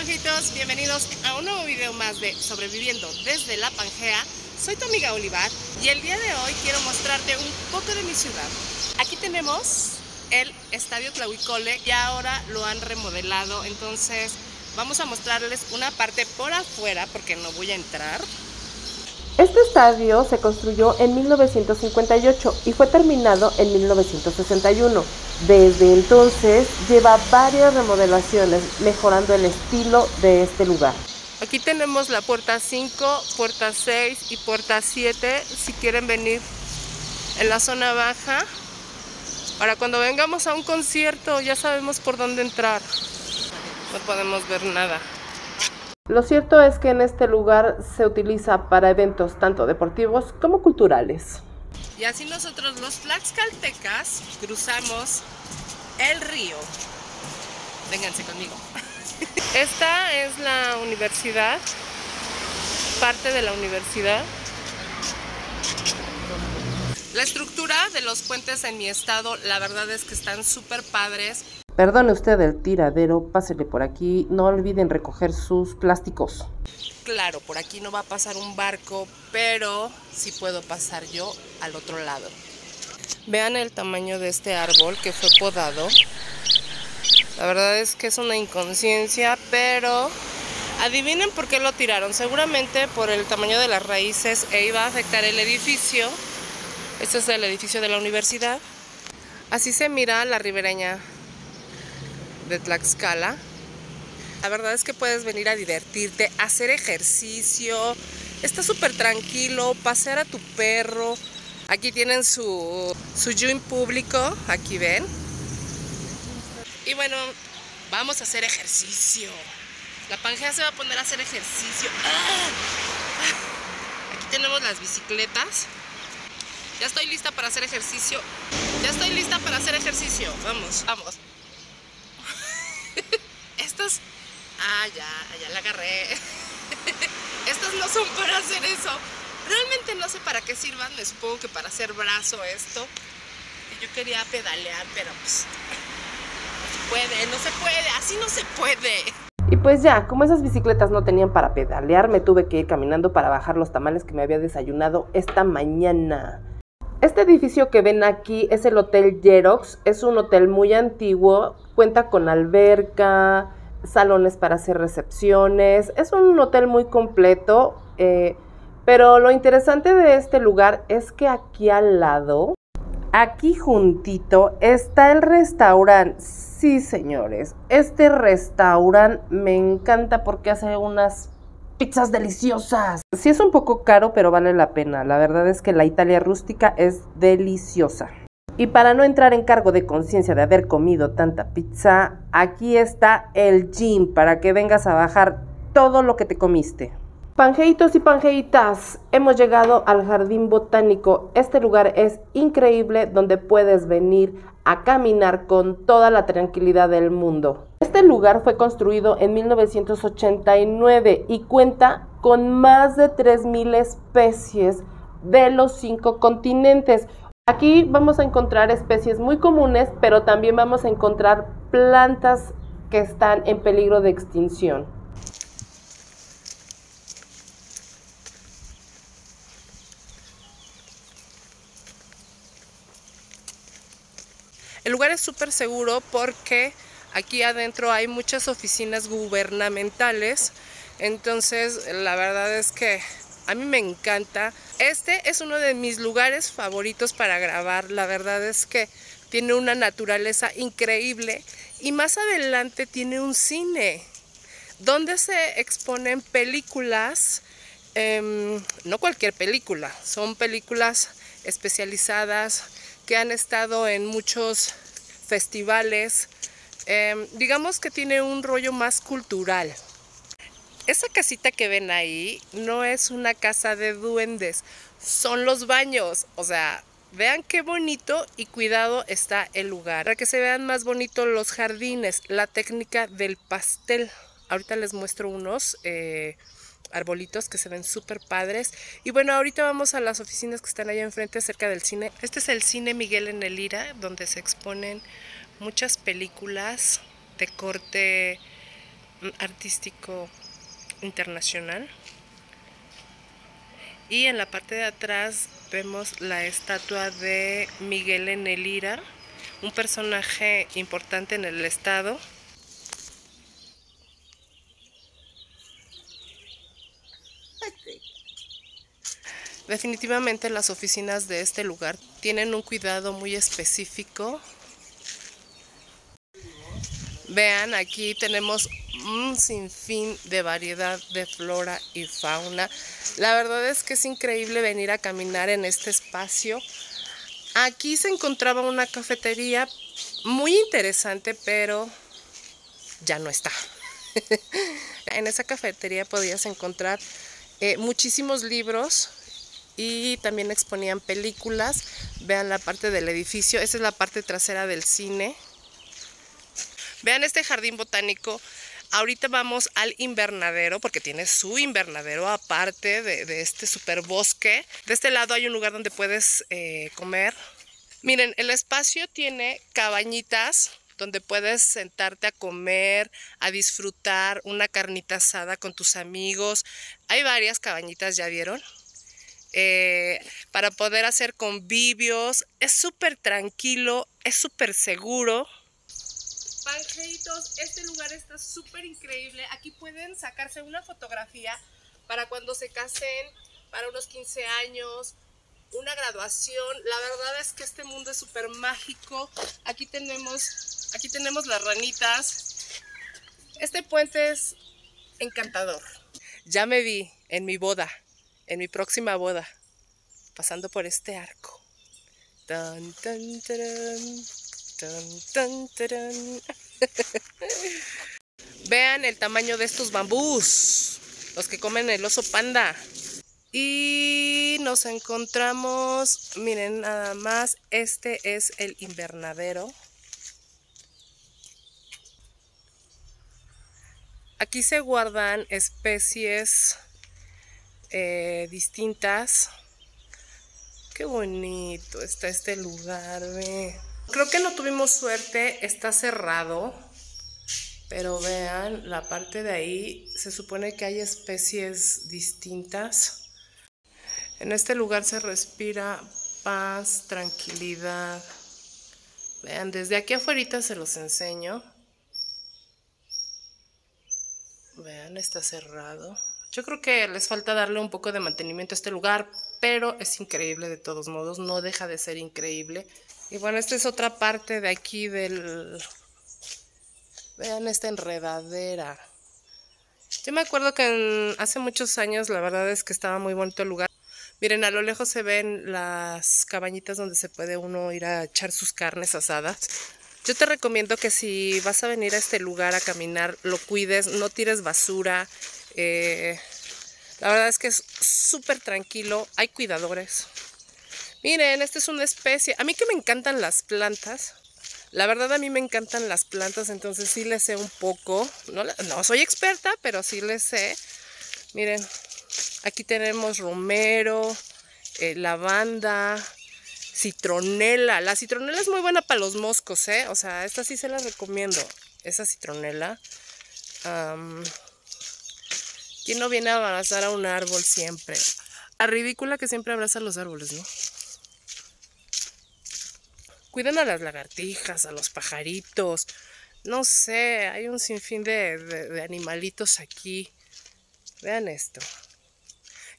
Panjitos, bienvenidos a un nuevo video más de Sobreviviendo desde la Pangea. Soy tu amiga Olivar y el día de hoy quiero mostrarte un poco de mi ciudad. Aquí tenemos el Estadio Tlahuicole y ahora lo han remodelado, entonces vamos a mostrarles una parte por afuera porque no voy a entrar. Este estadio se construyó en 1958 y fue terminado en 1961. Desde entonces lleva varias remodelaciones, mejorando el estilo de este lugar. Aquí tenemos la puerta 5, puerta 6 y puerta 7 si quieren venir en la zona baja. Para cuando vengamos a un concierto ya sabemos por dónde entrar. No podemos ver nada. Lo cierto es que en este lugar se utiliza para eventos tanto deportivos como culturales. Y así nosotros los tlaxcaltecas cruzamos el río. Vénganse conmigo. Esta es la universidad, parte de la universidad. La estructura de los puentes en mi estado, la verdad es que están súper padres. Perdone usted el tiradero, pásele por aquí, no olviden recoger sus plásticos. Claro, por aquí no va a pasar un barco, pero sí puedo pasar yo al otro lado. Vean el tamaño de este árbol que fue podado. La verdad es que es una inconsciencia, pero adivinen por qué lo tiraron. Seguramente por el tamaño de las raíces e iba a afectar el edificio. Este es el edificio de la universidad. Así se mira la ribereña de Tlaxcala. La verdad es que puedes venir a divertirte, hacer ejercicio. Está súper tranquilo, pasear a tu perro. Aquí tienen su, su gym público, aquí ven. Y bueno, vamos a hacer ejercicio. La Pangea se va a poner a hacer ejercicio. ¡Ah! Aquí tenemos las bicicletas. Ya estoy lista para hacer ejercicio. Ya estoy lista para hacer ejercicio. Vamos, vamos. Ah, ya, ya la agarré. Estas no son para hacer eso. Realmente no sé para qué sirvan. Me supongo que para hacer brazo esto. Yo quería pedalear, pero pues... No se puede, no se puede. Así no se puede. Y pues ya, como esas bicicletas no tenían para pedalear, me tuve que ir caminando para bajar los tamales que me había desayunado esta mañana. Este edificio que ven aquí es el Hotel Jerox, es un hotel muy antiguo, cuenta con alberca, salones para hacer recepciones, es un hotel muy completo, eh, pero lo interesante de este lugar es que aquí al lado, aquí juntito, está el restaurante. Sí, señores, este restaurante me encanta porque hace unas pizzas deliciosas. Sí es un poco caro, pero vale la pena. La verdad es que la Italia rústica es deliciosa. Y para no entrar en cargo de conciencia de haber comido tanta pizza, aquí está el gym para que vengas a bajar todo lo que te comiste. Pangeitos y pangeitas, hemos llegado al Jardín Botánico. Este lugar es increíble donde puedes venir a caminar con toda la tranquilidad del mundo. Este lugar fue construido en 1989 y cuenta con más de 3.000 especies de los cinco continentes. Aquí vamos a encontrar especies muy comunes, pero también vamos a encontrar plantas que están en peligro de extinción. El lugar es súper seguro porque aquí adentro hay muchas oficinas gubernamentales, entonces la verdad es que a mí me encanta. Este es uno de mis lugares favoritos para grabar, la verdad es que tiene una naturaleza increíble y más adelante tiene un cine donde se exponen películas, eh, no cualquier película, son películas especializadas que han estado en muchos festivales. Eh, digamos que tiene un rollo más cultural. Esa casita que ven ahí no es una casa de duendes, son los baños. O sea, vean qué bonito y cuidado está el lugar. Para que se vean más bonitos los jardines, la técnica del pastel. Ahorita les muestro unos. Eh, arbolitos que se ven súper padres. Y bueno, ahorita vamos a las oficinas que están allá enfrente cerca del cine. Este es el cine Miguel en el Ira, donde se exponen muchas películas de corte artístico internacional. Y en la parte de atrás vemos la estatua de Miguel Enelira, un personaje importante en el estado. Definitivamente las oficinas de este lugar tienen un cuidado muy específico. Vean, aquí tenemos un sinfín de variedad de flora y fauna. La verdad es que es increíble venir a caminar en este espacio. Aquí se encontraba una cafetería muy interesante, pero ya no está. en esa cafetería podías encontrar eh, muchísimos libros y también exponían películas. Vean la parte del edificio, esa es la parte trasera del cine. Vean este jardín botánico Ahorita vamos al invernadero porque tiene su invernadero aparte de, este super bosque. De este lado hay un lugar donde puedes eh, comer. Miren, el espacio tiene cabañitas donde puedes sentarte a comer, a disfrutar una carnita asada con tus amigos. Hay varias cabañitas, ¿ya vieron? Eh, para poder hacer convivios. Es súper tranquilo, es súper seguro. Angelitos, este lugar está súper increíble. Aquí pueden sacarse una fotografía para cuando se casen, para unos 15 años, una graduación. La verdad es que este mundo es súper mágico. Aquí tenemos, aquí tenemos las ranitas. Este puente es encantador. Ya me vi en mi boda, en mi próxima boda, pasando por este arco. Tan, tan, Vean el tamaño de estos bambús, los que comen el oso panda. Y nos encontramos, miren nada más, este es el invernadero. Aquí se guardan especies eh, distintas. Qué bonito está este lugar, ve. Creo que no tuvimos suerte, está cerrado, pero vean, la parte de ahí se supone que hay especies distintas. En este lugar se respira paz, tranquilidad. Vean, desde aquí afuera se los enseño. Vean, está cerrado. Yo creo que les falta darle un poco de mantenimiento a este lugar, pero es increíble de todos modos, no deja de ser increíble. Y bueno, esta es otra parte de aquí del... Vean esta enredadera. Yo me acuerdo que hace muchos años la verdad es que estaba muy bonito el lugar. Miren, a lo lejos se ven las cabañitas donde se puede uno ir a echar sus carnes asadas. Yo te recomiendo que si vas a venir a este lugar a caminar, lo cuides, no tires basura. Eh, la verdad es que es súper tranquilo, hay cuidadores. Miren, esta es una especie. A mí que me encantan las plantas. La verdad a mí me encantan las plantas, entonces sí le sé un poco. No, no soy experta, pero sí le sé. Miren, aquí tenemos romero, eh, lavanda, citronela. La citronela es muy buena para los moscos, ¿eh? O sea, esta sí se la recomiendo. Esa citronela. ¿Quién no viene a abrazar a un árbol siempre? A ridícula que siempre abraza los árboles, ¿no? Cuidan a las lagartijas, a los pajaritos. No sé, hay un sinfín de, animalitos aquí. Vean esto.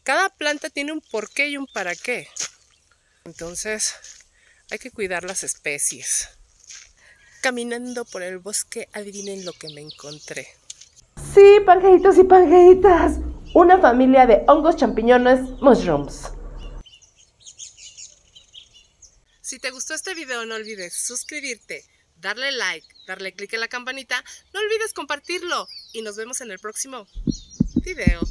Cada planta tiene un porqué y un para qué. Entonces, hay que cuidar las especies. Caminando por el bosque, adivinen lo que me encontré. Sí, pangeitos y pangeitas. Una familia de hongos champiñones mushrooms. Si te gustó este video no olvides suscribirte, darle like, darle click en la campanita, no olvides compartirlo y nos vemos en el próximo video.